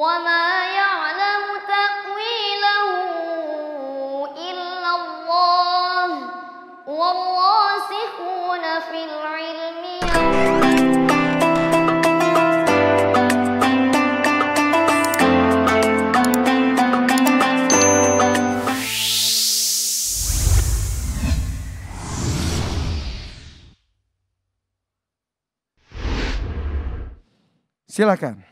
وما يعلم تأويله إلا الله والراسخون في العلم Silakan.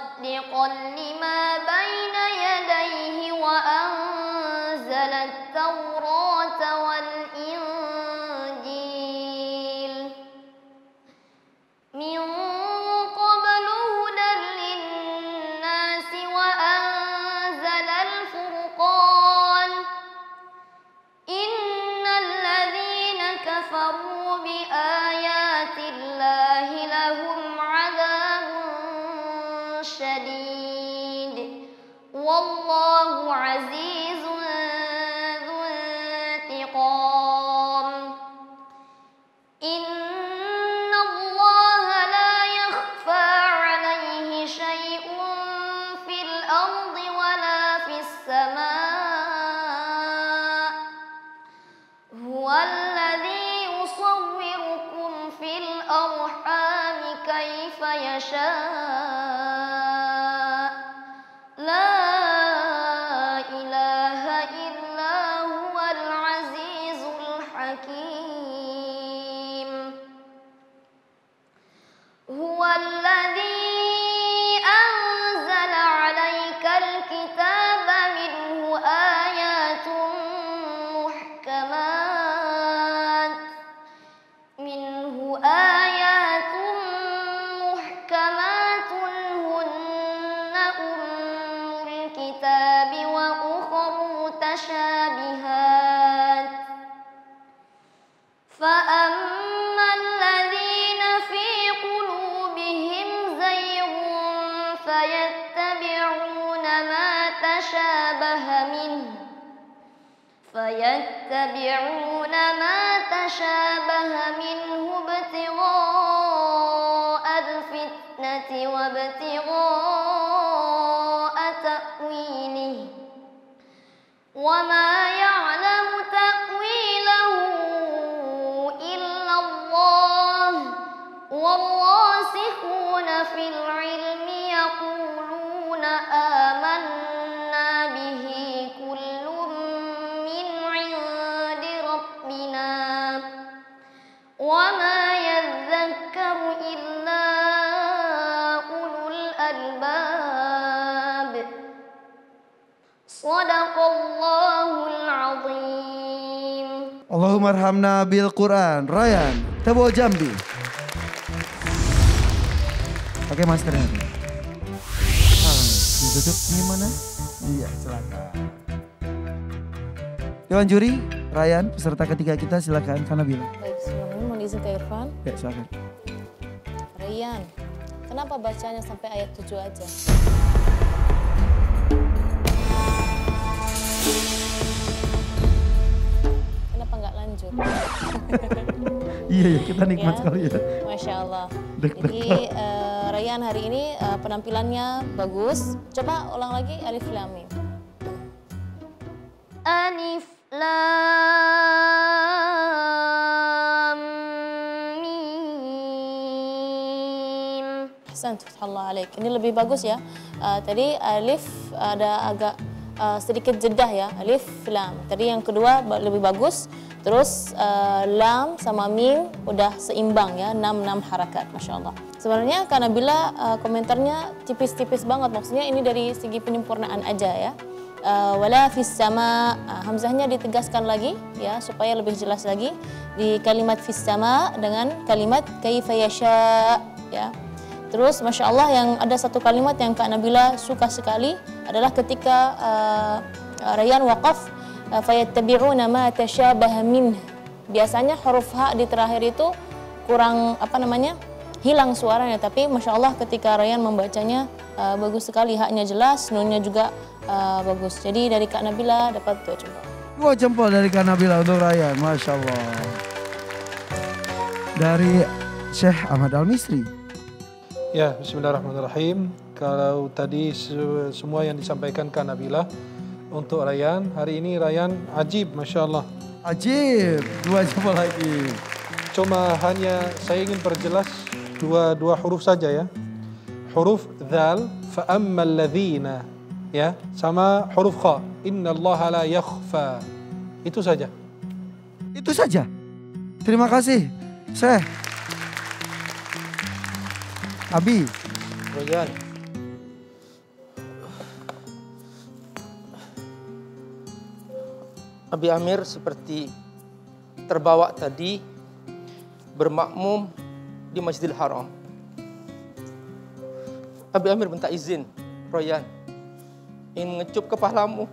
مصدقا لما شديد. والله عزيز ذو انتقام. إن الله لا يخفى عليه شيء في الأرض فأما الذين في قلوبهم زيغ فيتبعون ما تشابه منه فيتبعون ما تشابه منه ابتغاء الفتنة وابتغاء تأويله وما والراسخون في العلم يقولون آمنا به كل من عند ربنا وما يذكر إلا أولو الألباب صدق الله العظيم arhamna bil Quran. Ryan, Tebo Jambi. Pakai maskernya. Ah, ditutup ini mana? Iya, silakan. Dewan juri, Ryan, peserta ketiga kita silakan Kanabila. Baik, sebelumnya mau diizin ke Irfan. Ya, silakan. Rayyan, kenapa bacanya sampai ayat 7 aja? Kenapa nggak lanjut? Iya, iya, kita nikmat Ya. sekali ya. Masya Allah. Deg-degan. Jadi eh, Rayyan hari ini uh, penampilannya bagus. Coba ulang lagi Alif Lam Mim. Alif Lam Mim. Hasan, Allah alaik. Ini lebih bagus ya. Uh, tadi Alif ada agak uh, sedikit jedah ya. Alif Lam. Tadi yang kedua lebih bagus. Terus uh, lam sama mim udah seimbang ya, 6 6 harakat, masya Allah. Sebenarnya karena bila uh, komentarnya tipis-tipis banget, maksudnya ini dari segi penyempurnaan aja ya. Uh, wala fis sama hamzahnya ditegaskan lagi ya supaya lebih jelas lagi di kalimat fis sama dengan kalimat kaifa yasha ya. Terus masya Allah yang ada satu kalimat yang Kak Nabila suka sekali adalah ketika uh, Rayyan waqaf fayattabi'una ma tasyabaha min. Biasanya huruf H di terakhir itu kurang apa namanya? hilang suaranya tapi masya Allah ketika Ryan membacanya uh, bagus sekali haknya jelas nunnya juga uh, bagus jadi dari Kak Nabila dapat dua jempol Dua jempol dari Kak Nabila untuk Ryan, Masya Allah. Dari Syekh Ahmad Al-Misri. Ya, Bismillahirrahmanirrahim. Kalau tadi se- semua yang disampaikan Kak Nabila untuk Rayan, hari ini Rayan ajib, Masya Allah. Ajib, dua jempol lagi. Cuma hanya saya ingin perjelas dua dua huruf saja ya. Huruf dzal fa ammal ladzina ya sama huruf kha inna Allah la yakhfa. Itu saja. Itu saja. Terima kasih, Syekh. Abi, Royan. Abi Amir seperti terbawa tadi bermakmum di Masjidil Haram. Abi Amir minta izin, Royan, ingin ngecup kepalamu.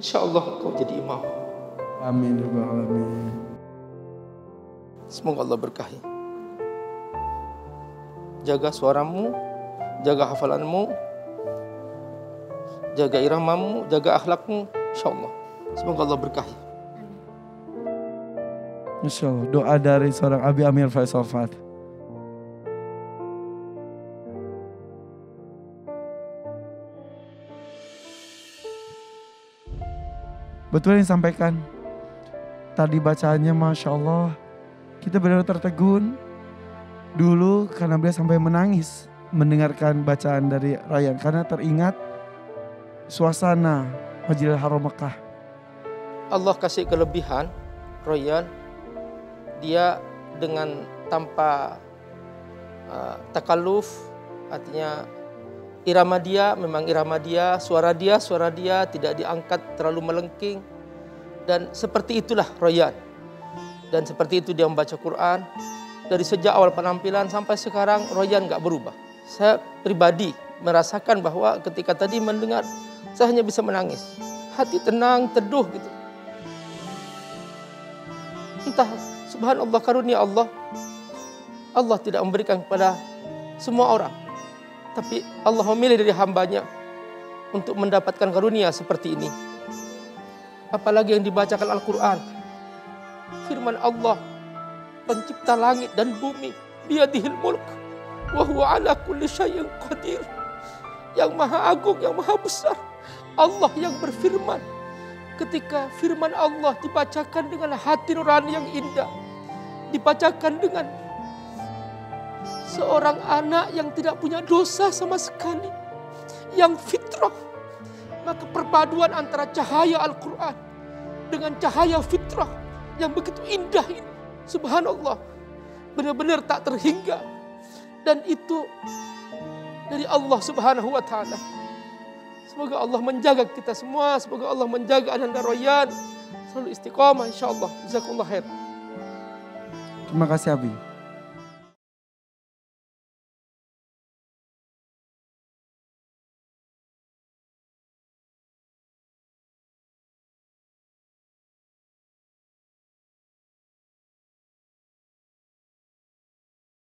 Insya Allah kau jadi imam. amin ya alamin. Semoga Allah berkahi. Jaga suaramu, jaga hafalanmu, jaga iramamu, jaga akhlakmu, insya Allah. Semoga Allah berkahi. Insya Allah, doa dari seorang Abi Amir Faisal Fat. Betul yang disampaikan. Tadi bacaannya Masya Allah. Kita benar tertegun. Dulu karena beliau sampai menangis mendengarkan bacaan dari Ryan. Karena teringat suasana Masjidil Haram Mekah. Allah kasih kelebihan, Royan, dia dengan tanpa uh, takaluf, artinya irama dia memang irama dia, suara dia, suara dia tidak diangkat terlalu melengking. Dan seperti itulah Royan. Dan seperti itu dia membaca Quran. Dari sejak awal penampilan sampai sekarang Royan nggak berubah. Saya pribadi merasakan bahwa ketika tadi mendengar saya hanya bisa menangis. Hati tenang, teduh gitu. Entah subhanallah karunia Allah. Allah tidak memberikan kepada semua orang. Tapi Allah memilih dari hambanya untuk mendapatkan karunia seperti ini. Apalagi yang dibacakan Al-Quran. Firman Allah, pencipta langit dan bumi, biyadihil mulk, wa ala kulli syai'in qadir. Yang maha agung, yang maha besar. Allah yang berfirman. Ketika firman Allah dibacakan dengan hati nurani yang indah. Dibacakan dengan seorang anak yang tidak punya dosa sama sekali. Yang fitrah. Maka perpaduan antara cahaya Al-Quran dengan cahaya fitrah yang begitu indah ini. Subhanallah. Benar-benar tak terhingga. Dan itu dari Allah subhanahu wa ta'ala. Semoga Allah menjaga kita semua. Semoga Allah menjaga Ananda Royan. Selalu istiqamah insya Allah. Jazakumullah khair. Terima kasih Abi.